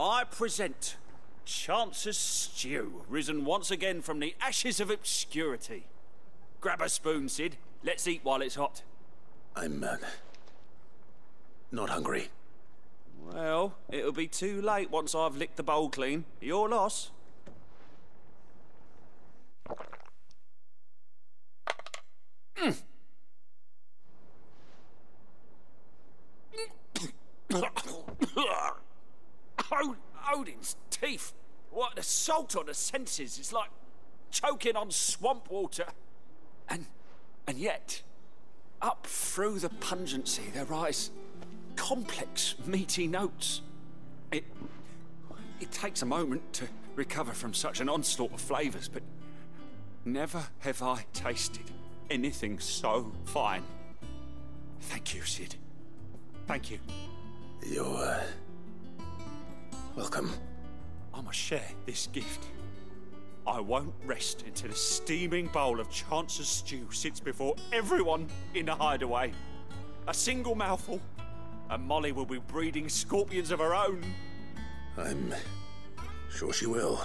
I present Chance's Stew, risen once again from the ashes of obscurity. Grab a spoon, Sid. Let's eat while it's hot. I'm uh, not hungry. Well, it'll be too late once I've licked the bowl clean. Your loss. Mm. Odin's teeth. What an assault on the senses. It's like choking on swamp water. And and yet, up through the pungency there rise complex, meaty notes. It it takes a moment to recover from such an onslaught of flavours, but never have I tasted anything so fine. Thank you, Sid. Thank you. You're welcome. I must share this gift. I won't rest until a steaming bowl of Chance's stew sits before everyone in the hideaway. A single mouthful, and Molly will be breeding scorpions of her own. I'm sure she will.